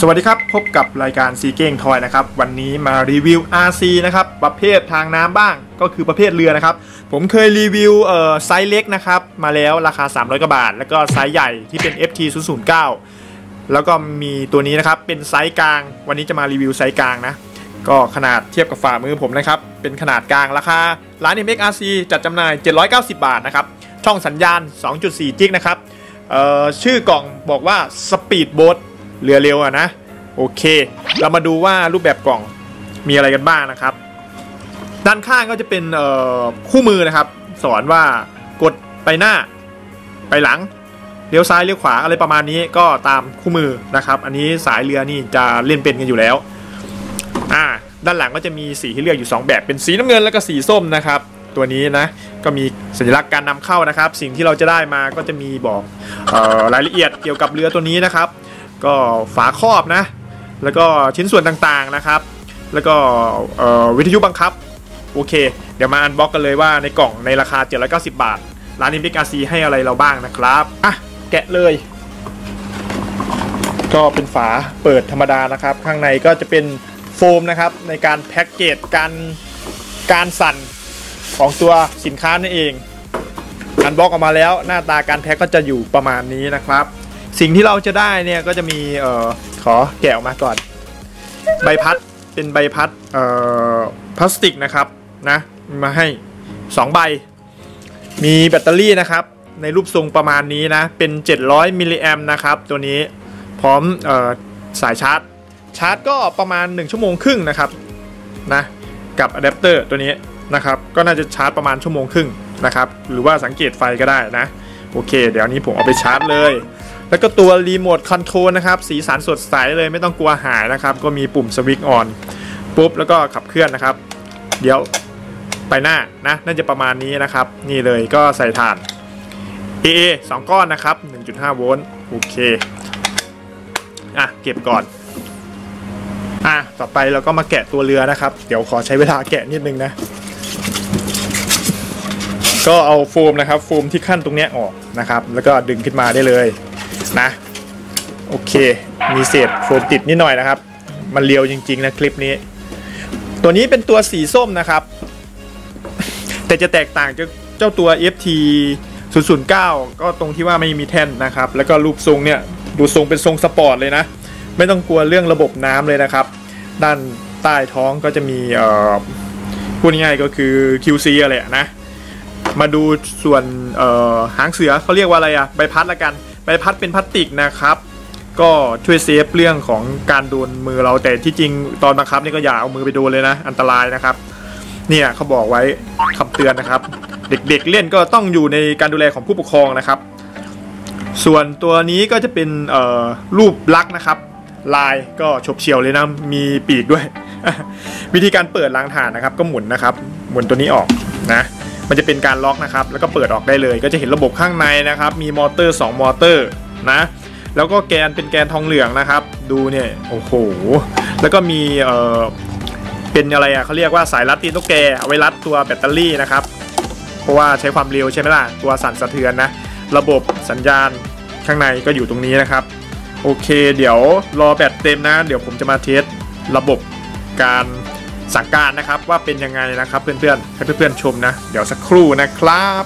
สวัสดีครับ พบกับรายการซีเก้ง Toy นะครับ วันนี้มารีวิว RC นะครับ ประเภททางน้ำบ้างก็คือประเภทเรือนะครับ ผมเคยรีวิวเอ่อไซส์เล็กนะครับ มาแล้วราคา 300กว่าบาท แล้วก็ไซส์ใหญ่ที่เป็น FT 009แล้วก็มีตัวนี้นะครับ เป็นไซส์กลาง วันนี้จะมารีวิวไซส์กลางนะ ก็ขนาดเทียบกับฝ่ามือผมนะครับ เป็นขนาดกลางราคาร้าน MXRC จัดจำหน่าย 790 บาทนะครับ ช่องสัญญาณ 2.4 กิ๊กนะครับชื่อกล่องบอกว่า Speed Boat เรือเร็วอะนะ โอเค เรามาดูว่ารูปแบบกล่องมีอะไรกันบ้างนะครับ ด้านข้างก็จะเป็นคู่มือนะครับ สอนว่ากดไปหน้า ไปหลังเลี้ยวซ้ายเลี้ยวขวาอะไรประมาณนี้ก็ตามคู่มือนะครับ อันนี้สายเรือนี่จะเล่นเป็นกันอยู่แล้วอ่าด้านหลังก็จะมีสีให้เลือกอยู่ 2 แบบเป็นสีน้ำเงินแล้วก็สีส้มนะครับ ตัวนี้นะก็มีสัญลักษณ์การนำเข้านะครับ สิ่งที่เราจะได้มาก็จะมีบอกออรายละเอียดเกี่ยวกับเรือตัวนี้นะครับ ก็ฝาครอบนะ แล้วก็ชิ้นส่วนต่างๆนะครับ แล้วก็วิทยุบังคับ โอเค เดี๋ยวมาอันบ็อกกันเลยว่าในกล่องในราคา 790 บาท ร้านนิมิกอาซีให้อะไรเราบ้างนะครับ อะ แกะเลย ก็เป็นฝาเปิดธรรมดานะครับ ข้างในก็จะเป็นโฟมนะครับ ในการแพ็กเกจการการสั่นของตัวสินค้านั่นเองอันบล็อกออกมาแล้วหน้าตาการแพ็กก็จะอยู่ประมาณนี้นะครับ สิ่งที่เราจะได้เนี่ยก็จะมีเอ่อขอแกะออกมาก่อน ใบพัดเป็นใบพัดเอ่อพลาสติกนะครับนะมาให้ 2 ใบ มีแบตเตอรี่นะครับ ในรูปทรงประมาณนี้นะ เป็น 700มิลลิแอมนะครับ ตัวนี้พร้อมเออสายชาร์จ ชาร์จก็ประมาณ 1 ชั่วโมงครึ่งนะครับนะกับอะแดปเตอร์ตัวนี้นะครับก็น่าจะชาร์จประมาณชั่วโมงครึ่งนะครับ หรือว่าสังเกตไฟก็ได้นะ โอเค เดี๋ยวนี้ผมเอาไปชาร์จเลย แล้วก็ตัวรีโมทคอนโทรลนะครับ สีสันสดใสเลยไม่ต้องกลัวหายนะครับ ก็มีปุ่มสวิตช์ on ปุ๊บ แล้วก็ขับเคลื่อนนะครับ เดี๋ยวไปหน้านะน่าจะประมาณนี้นะครับ นี่เลยก็ใส่ถ่าน AA 2 ก้อนนะครับ 1.5 โวลต์โอเคอะเก็บก่อนอะต่อไปเราก็มาแกะตัวเรือนะครับ เดี๋ยวขอใช้เวลาแกะนิดนึงนะ ก็เอาโฟมนะครับ โฟมที่ขั้นตรงเนี้ยออกนะครับ แล้วก็ดึงขึ้นมาได้เลย นะโอเค มีเศษโฟมติดนิดหน่อยนะครับ มันเลียวจริง ๆ นะคลิปนี้ ตัวนี้เป็นตัวสีส้มนะครับ แต่จะแตกต่างจากเจ้าตัว FT 009 ก็ตรงที่ว่าไม่มีแท่นนะครับ แล้วก็รูปทรงเนี่ยดูทรงเป็นทรงสปอร์ตเลยนะ ไม่ต้องกลัวเรื่องระบบน้ำเลยนะครับ ด้านใต้ท้องก็จะมีเอ่อพูดง่ายก็คือ QC อะไรนะ มาดูส่วนหางเสือเขาเรียกว่าอะไรอะใบพัดละกัน ใบพัดเป็นพลาสติกนะครับ ก็ช่วย save เรื่องของการโดนมือเราแต่ที่จริงตอนบังคับนี่ก็อย่าเอามือไปโดนเลยนะ อันตรายนะครับ เนี่ยเขาบอกไว้คำเตือนนะครับ เด็กๆเล่นก็ต้องอยู่ในการดูแลของผู้ปกครองนะครับ ส่วนตัวนี้ก็จะเป็นรูปลักษณ์นะครับ ลายก็ฉบเฉียวเลยนะมีปีกด้วย วิธีการเปิดล้างถ่านนะครับ ก็หมุนนะครับ หมุนตัวนี้ออกนะ มันจะเป็นการล็อกนะครับ แล้วก็เปิดออกได้เลย ก็จะเห็นระบบข้างในนะครับ มีมอเตอร์ 2 มอเตอร์นะ แล้วก็แกนเป็นแกนทองเหลืองนะครับ ดูเนี่ย โอ้โห แล้วก็มีเอ่อเป็นอะไรอะเขาเรียกว่าสายรัดตีนตุ๊กแกเอาไว้รัดตัวแบตเตอรี่นะครับ เพราะว่าใช้ความเร็วใช่ไหมล่ะ ตัวสั่นสะเทือนนะ ระบบสัญญาณข้างในก็อยู่ตรงนี้นะครับ โอเค เดี๋ยวรอแบตเต็มนะ เดี๋ยวผมจะมาเทสระบบการ สั่งการนะครับว่าเป็นยังไงนะครับเพื่อนๆให้เพื่อนๆชมนะ เดี๋ยวสักครู่นะครับ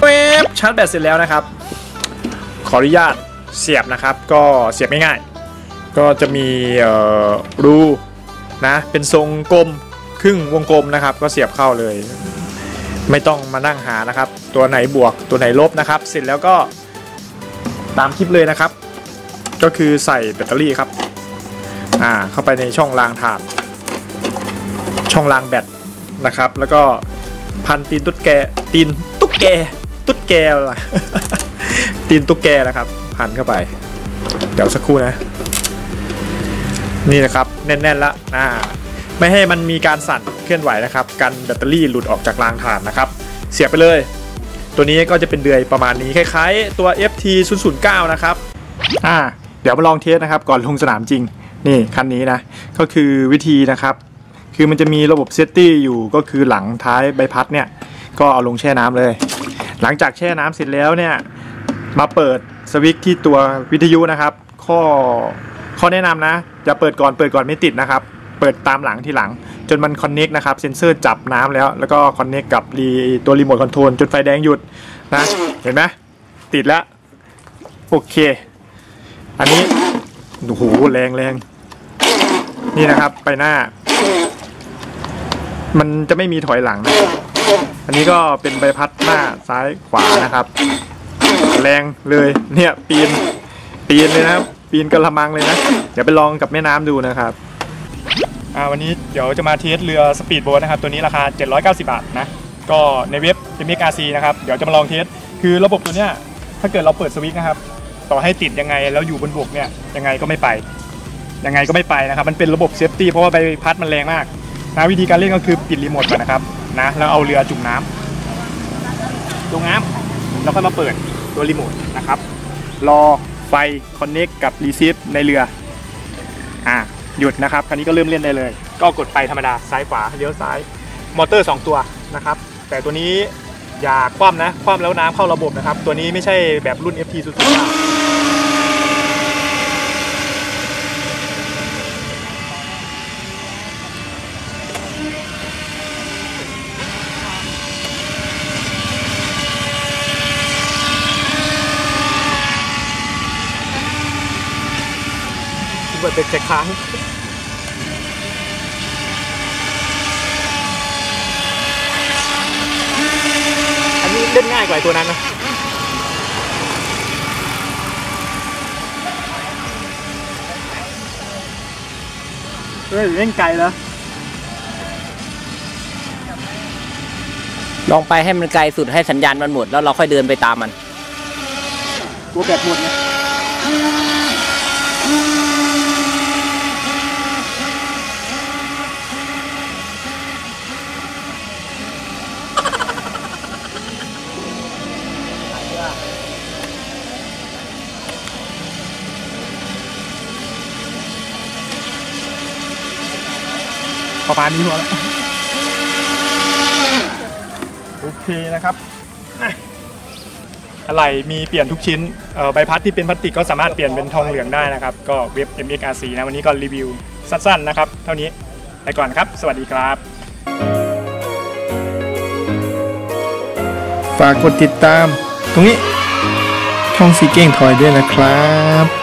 เว็บชาร์จแบตเสร็จแล้วนะครับ ขออนุญาตเสียบนะครับ ก็เสียบง่ายๆก็จะมีรูนะเป็นทรงกลมครึ่งวงกลมนะครับ ก็เสียบเข้าเลย ไม่ต้องมานั่งหานะครับ ตัวไหนบวกตัวไหนลบนะครับ เสร็จแล้วก็ตามคลิปเลยนะครับ ก็คือใส่แบตเตอรี่ครับอ่าเข้าไปในช่องรางถ่าน ช่องรางแบตนะครับ แล้วก็พันตีนตุ๊กแกตีนตุ๊กแกตุ๊กแกอะตีนตุ๊กแกนะครับ พันเข้าไป เดี๋ยวสักครู่นะ นี่นะครับแน่นๆละอ่าไม่ให้มันมีการสั่นเคลื่อนไหวนะครับ กันแบตเตอรี่หลุดออกจากรางถ่านนะครับ เสียบไปเลย ตัวนี้ก็จะเป็นเดือยประมาณนี้คล้ายๆ ตัว FT 009นะครับอ่าเดี๋ยวมาลองเทสนะครับ ก่อนลงสนามจริง นี่คันนี้นะ ก็คือวิธีนะครับ คือมันจะมีระบบ safety อยู่ก็คือหลังท้ายใบพัดเนี่ย ก็เอาลงแช่น้ำเลย หลังจากแช่น้ำเสร็จแล้วเนี่ย มาเปิดสวิตช์ที่ตัววิทยุนะครับ ข้อข้อแนะนำนะอย่าเปิดก่อนเปิดก่อนไม่ติดนะครับ เปิดตามหลังทีหลัง จนมัน connect นะครับเซนเซอร์จับน้ำแล้ว แล้วก็ connect กับรีตัวรีโมทคอนโทรลจนไฟแดงหยุดนะเห็นไหมติดแล้วโอเค อันนี้โอ้โหแรงแรงนี่นะครับ ไปหน้า มันจะไม่มีถอยหลังนะอันนี้ก็เป็นใบพัดหน้าซ้ายขวานะครับ แรงเลยเนี่ยปีนปีนเลยนะครับปีนกะละมังเลยนะ เดี๋ยวไปลองกับแม่น้ำดูนะครับอ่าวันนี้เดี๋ยวจะมา test เรือสปีดโบ๊ทนะครับ ตัวนี้ราคา 790 บาทนะ ก็ในเว็บ m x r c นะครับ เดี๋ยวจะมาลอง test คือระบบตัวเนี้ยถ้าเกิดเราเปิดสวิตช์นะครับ ต่อให้ติดยังไงแล้วอยู่บนบกเนี่ยยังไงก็ไม่ไป ยังไงก็ไม่ไปนะครับ มันเป็นระบบ safety เพราะว่าใบพัดมันแรงมาก นะวิธีการเล่นก็คือปิดรีโมทก่อนนะครับนะแล้วเอาเรือจุ่มน้ำลงน้ำแล้วค่อยมาเปิดตัวรีโมทนะครับรอไฟ connect กับ receive ในเรืออ่าหยุดนะครับคันนี้ก็เริ่มเล่นได้เลย ก็กดไปธรรมดาซ้ายขวาเลี้ยวซ้ายมอเตอร์ 2 ตัวนะครับ แต่ตัวนี้อย่าคว่ำนะ คว่ำแล้วน้ำเข้าระบบนะครับ ตัวนี้ไม่ใช่แบบรุ่น FT สุดๆ เปิดเด็กจะค้างอันนี้เล่นง่ายกว่าไอ้ตัวนั้นนะเฮ้ยเล่นไกลแล้วลองไปให้มันไกลสุดให้สัญญาณมันหมด แล้วเราค่อยเดินไปตามมัน ตัวแบตหมดเนี่ย ประมาณนี้พอแล้วโอเคนะครับอะอะไรมีเปลี่ยนทุกชิ้นเอ่อใบพัดที่เป็นพลาสติกก็สามารถเปลี่ยนเป็นทองเหลืองได้นะครับ ก็เว็บ MXRC นะ วันนี้ก็รีวิวสั้นๆนะครับ เท่านี้ไปก่อนครับ สวัสดีครับ ฝากกดติดตาม ตรงนี้ช่องสีเก่งถอยด้วยนะครับ